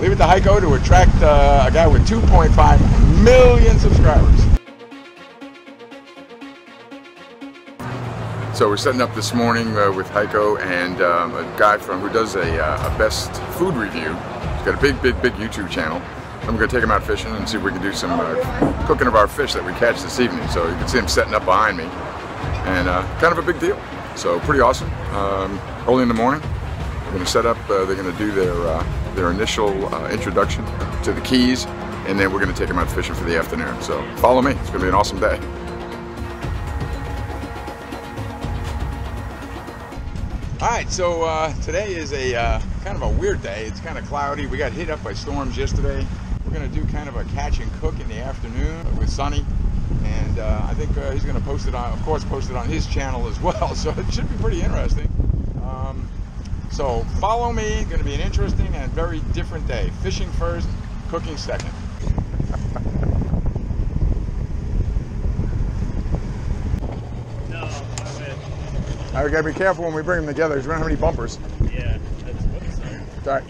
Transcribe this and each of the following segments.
Leave it to Heiko to attract uh, a guy with 2.5 million subscribers. So we're setting up this morning uh, with Heiko and um, a guy from who does a, uh, a best food review. He's got a big, big, big YouTube channel. Going to take him out fishing and see if we can do some uh, cooking of our fish that we catch this evening. So you can see him setting up behind me. And uh, kind of a big deal. So pretty awesome. Um, early in the morning, we're going to set up, uh, they're going to do their, uh, their initial uh, introduction to the Keys. And then we're going to take them out fishing for the afternoon. So follow me. It's going to be an awesome day. All right, so uh, today is a uh, kind of a weird day. It's kind of cloudy. We got hit up by storms yesterday. We're going to do kind of a catch and cook in the afternoon with Sonny, and uh, I think he's going to post it on, of course, post it on his channel as well. So it should be pretty interesting. So follow me. It's Going to be an interesting and very different day. Fishing first, cooking second. No, I wish. All right, we got to be careful when we bring them together because we don't have any bumpers. Yeah, that's what's there. It's all right.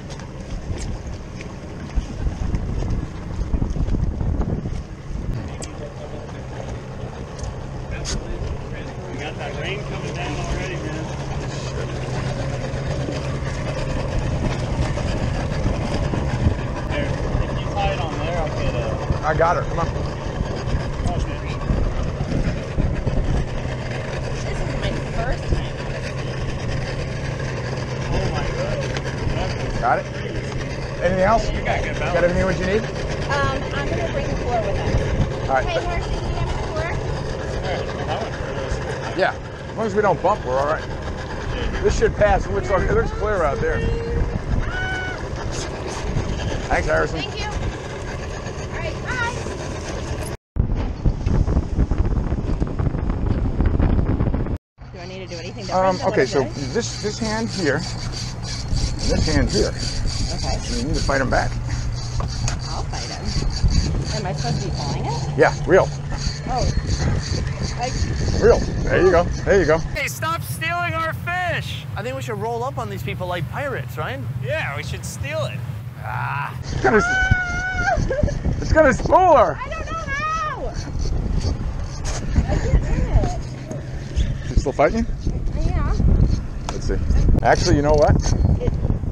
We got that rain coming down already, man. There, if you tie it on there, I'll get a. I got her. Come on. Shit. This is my first time. My god. Got it. Anything else? You got good Got everything what you need? Um, I'm gonna bring the floor with us. All right. Hey, Marcy, do you have the floor? That one for this. Yeah. As long as we don't bump, we're all right. This should pass. It looks, like, it looks clear out there. Thanks, Harrison. Thank you. All right, bye. Do I need to do anything different? Um, okay, so doing? this this hand here, and this hand here. Okay, You need to fight them back. I'll fight him. Am I supposed to be pulling it? Yeah, real, Oh. I, real. There you go. There you go. Hey, stop stealing our fish! I think we should roll up on these people like pirates, right? Yeah, we should steal it. It's gonna, it's gonna spool her. I don't know how! I can't do it. You still fighting? See. Actually, you know what?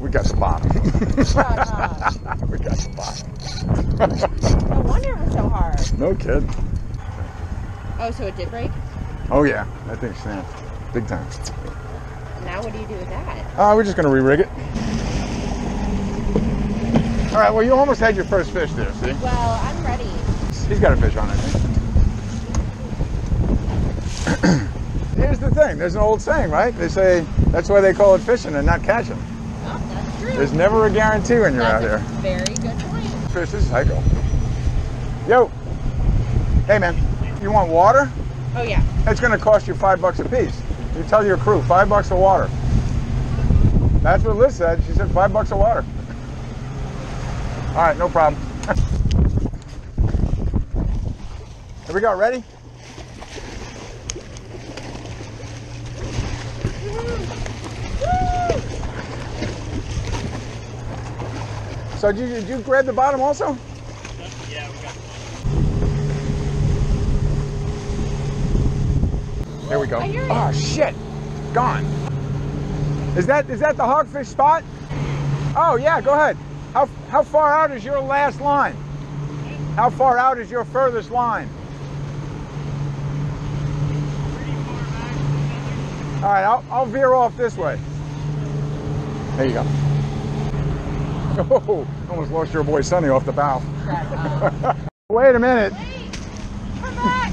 We got the bottom. Shut up. we got the bottom. No wonder it was so hard. no kid. Oh, so it did break? Oh yeah, that thing snapped. Big time. Now what do you do with that? Uh, we're just gonna re-rig it. All right, well, you almost had your first fish there, see? Well, I'm ready. He's got a fish on, I think. The thing, there's an old saying, right? They say that's why they call it fishing and not catching. Oh, that's true. There's never a guarantee when you're out That's here. very good point. Fish, this is Heiko. Yo. Hey man, you want water? Oh yeah. It's gonna cost you five bucks a piece. You tell your crew, five bucks of water. That's what Liz said. She said five bucks of water. All right, no problem. Here we go, ready? So did you, did you grab the bottom also? Yeah, we got There we go. I hear you. Oh ah, shit, gone. Is that is that the hogfish spot? Oh yeah, go ahead. How how far out is your last line? How far out is your furthest line? All right, I'll, I'll veer off this way. There you go. Oh, almost lost your boy Sonny off the bow. Wait a minute. Wait! Come back!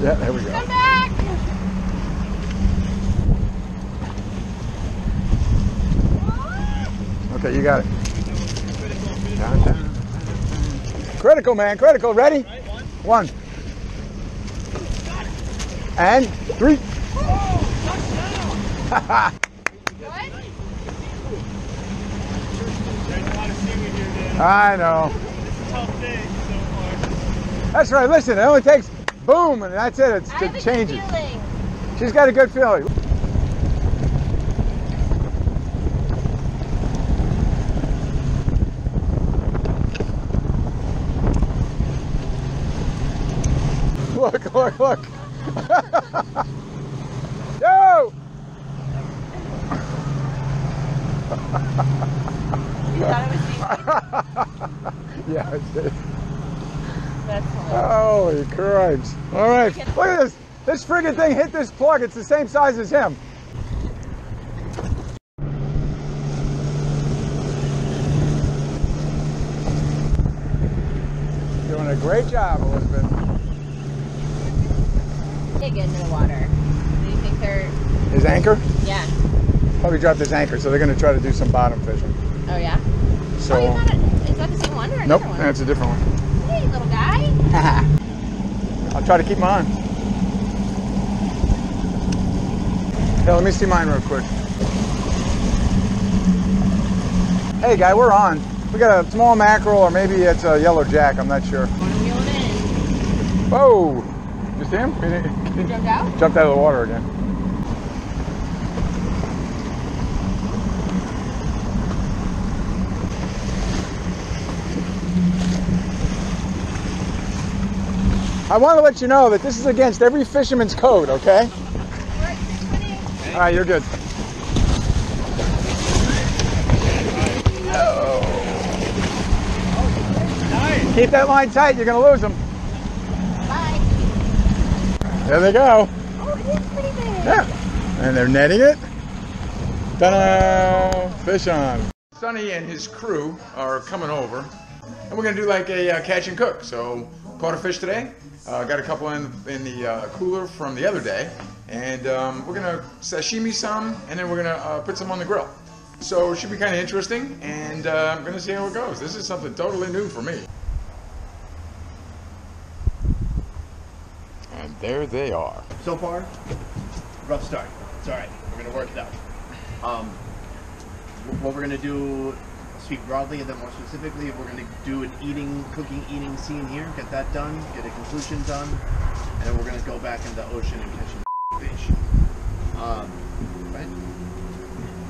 Yeah, there we go. Come back! Okay, you got it. Critical, man. Critical. Ready? One. And three. Oh, what? I know. That's right. Listen, it only takes boom, and that's it. It's, it changes. She's got a good feeling. Look, look, look. Yo! you thought it was yeah, I did. That's hilarious. Holy Christ. All right, look at this. This friggin' thing hit this plug. It's the same size as him. Doing a great job, Elizabeth. They get into the water. Do you think they're, His anchor? yeah. Probably dropped his anchor, so they're gonna try to do some bottom fishing. Oh, yeah? So, oh, you got it. Is that the same one or a nope, different one? that's a different one. Hey, little guy. I'll try to keep mine. Yeah, let me see mine real quick. Hey, guy, we're on. We got a small mackerel, or maybe it's a yellow jack. I'm not sure. Want to reel it in? Whoa! Just him? He Jumped out? jumped out of the water again. I want to let you know that this is against every fisherman's code, okay? We're at 6.8. All right, you're good. Keep that line tight, you're gonna lose them. Bye. There they go. Oh, it is pretty big. Yeah. And they're netting it. Ta-da! Fish on. Sonny and his crew are coming over, and we're gonna do like a uh, catch and cook. So caught a fish today. Uh, got a couple in in the uh, cooler from the other day, and um, we're gonna sashimi some, and then we're gonna uh, put some on the grill. So it should be kind of interesting, and uh, I'm gonna see how it goes. This is something totally new for me. And there they are. So far, rough start. It's all right. We're gonna work it out. Um, what we're gonna do, speak broadly and then more specifically, we're gonna do an eating, cooking, eating scene here. Get that done. Get a conclusion done, and then we're gonna go back in the ocean and catch some fish. Um, right?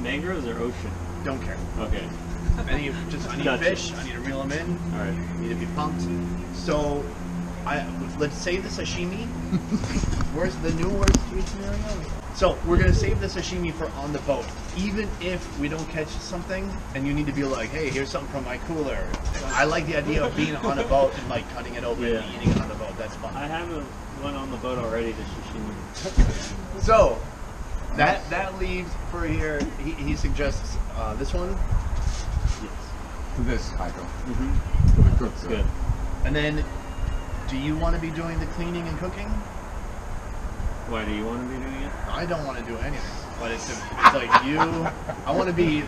Mangroves or ocean? Don't care. Okay. I need just I need Gotcha. fish. I need to reel them in. All right. I need to be pumped. So, I let's save the sashimi. Where's the new worst case scenario? So we're gonna save the sashimi for on the boat. Even if we don't catch something, and you need to be like, hey, here's something from my cooler. I like the idea of being on a boat and like cutting it open Yeah. and eating it on the boat. That's fun. I have a, one on the boat already. The sashimi. So that that leaves for here. He, he suggests uh, this one, Yes. This, Heiko. Mm-hmm. It's Good. and then. Do you want to be doing the cleaning and cooking? Why do you want to be doing it? I don't want to do anything, but it's, it's like you. I want to be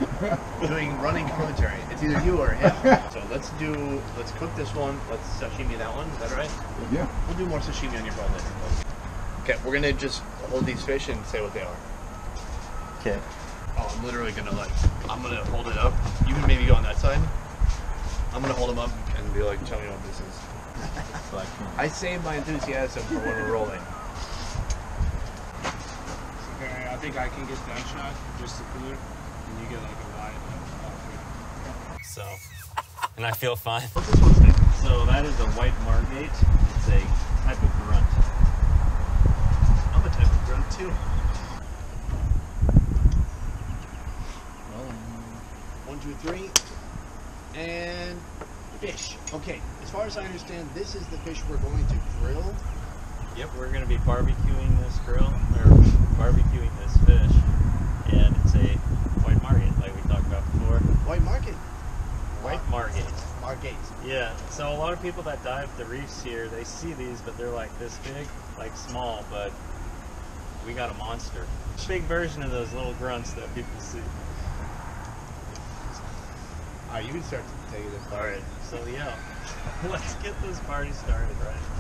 doing running commentary. It's either you or him. So let's do. Let's cook this one. Let's sashimi that one. Is that right? Yeah. We'll do more sashimi on your boat later. Okay, we're gonna just hold these fish and say what they are. Okay. Oh, I'm literally gonna like. I'm gonna hold it up. You can maybe go on that side. I'm gonna hold them up and be like, tell me what this is. I save my enthusiasm for when we're rolling. Okay, I think I can get that shot, just the cooler, and you get like a wide So, and I feel fine. So that is a white margate. It's a type of grunt. I'm a type of grunt too. One, two, three, and fish. Okay, as far as I understand, this is the fish we're going to grill. Yep, we're going to be barbecuing this grill, or barbecuing this fish, and it's a white margate, like we talked about before. White market. White margate. Margate. Yeah, so a lot of people that dive the reefs here, they see these, but they're like this big, like small, but we got a monster. Big version of those little grunts that people see. Alright, you can start to take it. All right, so yeah, let's get this party started, right?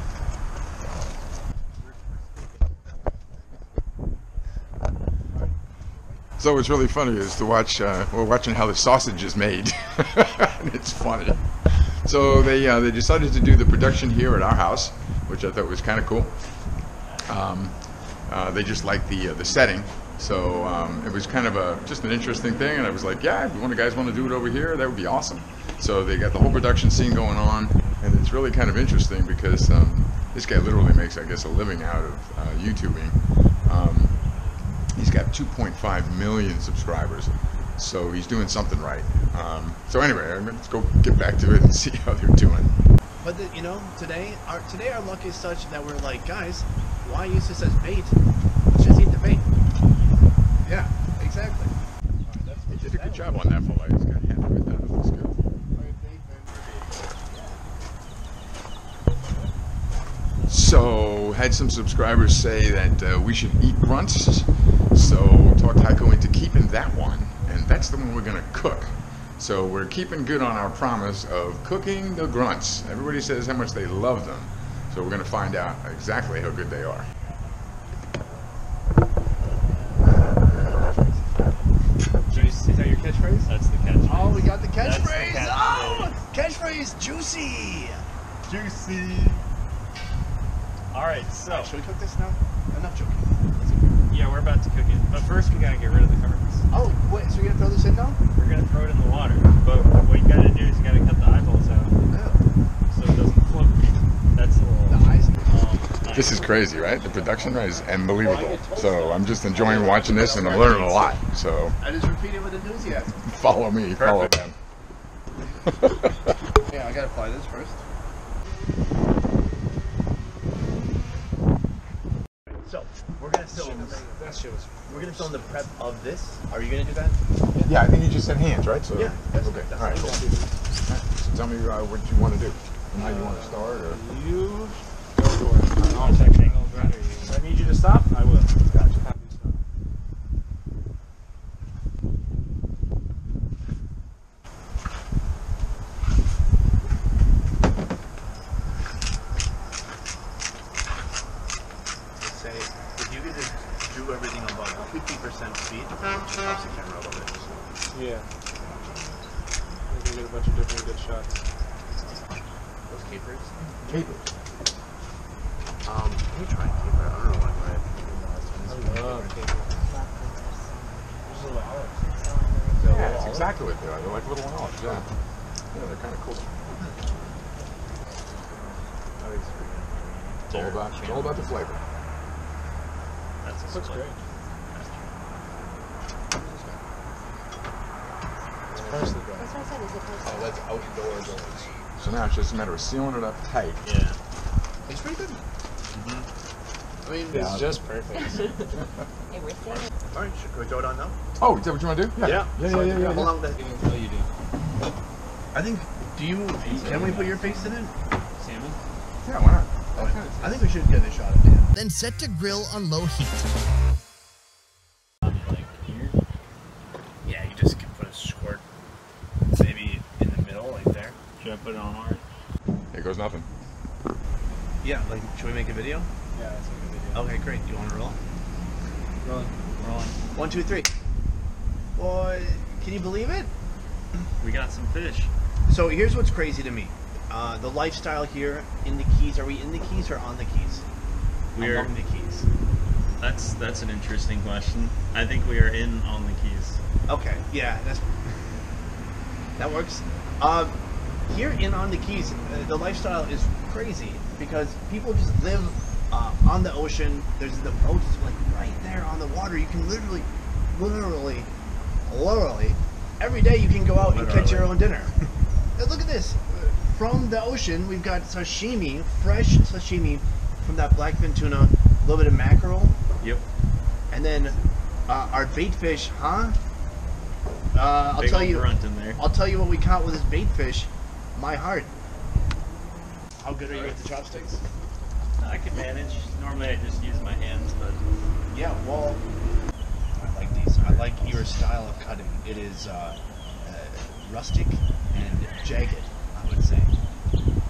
So what's really funny is to watch. Uh, we're watching how the sausage is made. It's funny. So they uh, they decided to do the production here at our house, which I thought was kind of cool. Um, uh, they just liked the uh, the setting, so um, it was kind of a just an interesting thing. And I was like, yeah, if one of guys want to do it over here, that would be awesome. So they got the whole production scene going on, and it's really kind of interesting because um, This guy literally makes, I guess, a living out of uh, YouTubing. He's got 2.5 million subscribers, so he's doing something right. Um, so anyway, let's go get back to it and see how they're doing. But the, you know, today our today our luck is such that we're like, guys, why use this as bait? Let's just eat the bait. Yeah, exactly. He did a good job on that. He's got half of it done. Looks good. So, had some subscribers say that uh, we should eat grunts. So, talked Heiko into keeping that one, and that's the one we're going to cook. So, we're keeping good on our promise of cooking the grunts. Everybody says how much they love them. So, we're going to find out exactly how good they are. Juice, is that your catchphrase? That's the catchphrase. Oh, we got the That's the oh, catchphrase. catchphrase. Oh, catchphrase, juicy, juicy. All right, so Alright, should we cook this now? Enough joking. Yeah, we're about to cook it, but first we gotta get rid of the carcass. Oh, wait, so you're gonna throw this in now? We're gonna throw it in the water, but what you gotta do is you gotta cut the eyeballs out so it doesn't float. That's a little. The eyes. Um, This is crazy, right? The production is unbelievable. So, I'm just enjoying watching this and I'm learning a lot. So, I just repeat it with enthusiasm. follow me, follow them. Yeah, I gotta apply this first. So we're gonna film. That shit was. We're gonna film the prep of this. Are you gonna do that? Yeah, I think you just said hands, right? So Yeah, that's- okay. that's All right, what cool. All right, so tell me uh, what you want to do, and how you want to start, or You go for it. I'll check angles right. If I need you to stop, I will. Gotcha. Happy to stop. Let's say if you could just do everything above 50% speed, obviously camera a little bit. Yeah. We can get a bunch of different good shots. Those capers. capers. Um, let me try a caper. I don't know why. but I love cable. There's little olives. Yeah, that's exactly what they are. They're like little olives. Yeah, yeah, they're kind of cool. It's all about it's all about the flavor. That's a Looks great. It's parsley bread. That's what I said. Is it posted? Oh, that's outdoor doors. So now it's just a matter of sealing it up tight. Yeah. It's pretty good. Mm-hmm. I mean, It's just perfect. Hey, we're seeing all right. Should we throw it on now? Oh, is that what you want to do? Yeah, yeah, yeah, yeah. yeah, Hold yeah. on. That, Oh, you do. I think. Do you? Can we put your face in it? Salmon? Yeah, why not? I think we should get a shot at it. Then set to grill on low heat. Like here? Yeah, you just can put a squirt, maybe in the middle, like there. Should I put it on hard? Here goes nothing. Yeah, like should we make a video? Yeah, that's a good video. Okay, great. Do You want to roll? Rolling. Rolling. One, two, three. Boy, can you believe it? We got some fish. So here's what's crazy to me. Uh, the lifestyle here in the Keys. Are we in the Keys or on the Keys? We're- Among the Keys. That's that's an interesting question. I think we are in on the keys. Okay, yeah, that's that works. Uh, here in on the Keys, uh, the lifestyle is crazy because people just live uh, on the ocean. There's the boats like right there on the water. You can literally, literally, literally, every day you can go out and catch your own dinner. Look at this. From the ocean, we've got sashimi, fresh sashimi from that blackfin tuna, a little bit of mackerel, Yep. and then uh, our bait fish, huh? Uh, I'll Big tell old you. grunt in there. I'll tell you what we caught with this bait fish. My heart. How good are you with the chopsticks? I can manage. Normally I just use my hands, but Yeah, well, I like these. I like your style of cutting. It is uh, uh, rustic and jagged, I would say.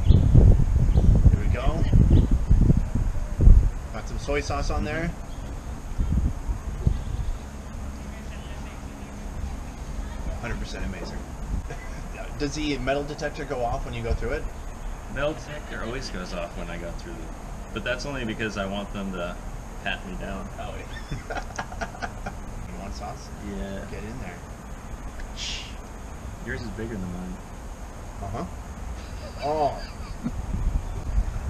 Here we go. Got some soy sauce on there. Hundred percent amazing. Does the metal detector go off when you go through it? Metal detector always goes off when I go through them. But that's only because I want them to pat me down. Oh, you want sauce? Yeah. Get in there. Yours is bigger than mine. Uh huh. Oh.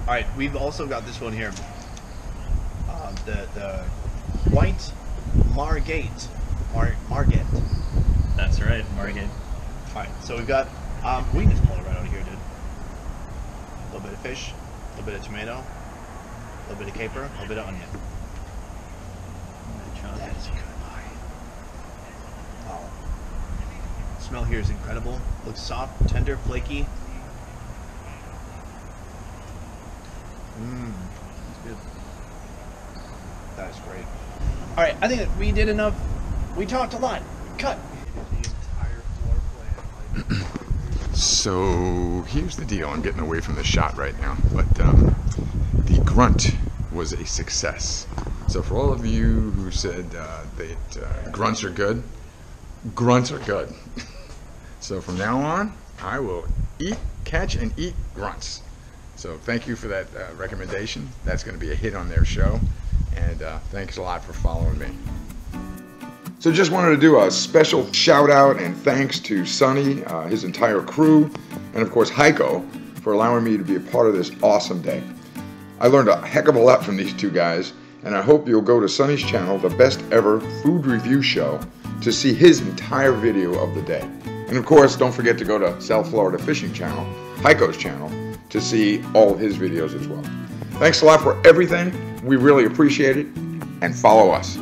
All right, we've also got this one here. Uh, the the white margate, Mar margate. That's right, Margate. All right, so we've got um, we can just pull it right out of here, dude. A little bit of fish, a little bit of tomato, a little bit of caper, a little bit of onion. That is a good eye. Oh. Smell here is incredible. Looks soft, tender, flaky. Mmm. That's good. That is great. Alright, I think that we did enough. We talked a lot. Cut. So here's the deal. I'm getting away from the shot right now, but um, the grunt was a success. So for all of you who said uh, that uh, grunts are good, grunts are good. so from now on, I will eat, catch, and eat grunts. So thank you for that uh, recommendation. That's going to be a hit on their show, and uh, thanks a lot for following me. So just wanted to do a special shout out and thanks to Sonny, uh, his entire crew, and of course Heiko for allowing me to be a part of this awesome day. I learned a heck of a lot from these two guys, and I hope you'll go to Sonny's channel, the best ever food review show, to see his entire video of the day. And of course, don't forget to go to South Florida Fishing Channel, Heiko's channel, to see all of his videos as well. Thanks a lot for everything. We really appreciate it, and follow us.